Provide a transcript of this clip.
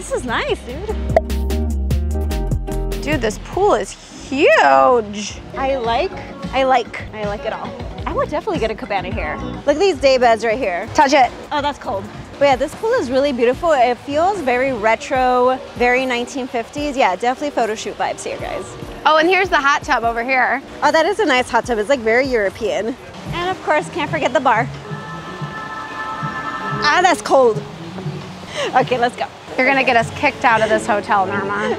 This is nice, dude. Dude, this pool is huge. I like, I like, I like it all. I would definitely get a cabana here. Look at these day beds right here. Touch it. Oh, that's cold. But yeah, this pool is really beautiful. It feels very retro, very 1950s. Yeah, definitely photo shoot vibes here, guys. Oh, and here's the hot tub over here. Oh, that is a nice hot tub. It's like very European. And of course, can't forget the bar. Ah, that's cold. Okay, let's go. You're gonna get us kicked out of this hotel, Norma.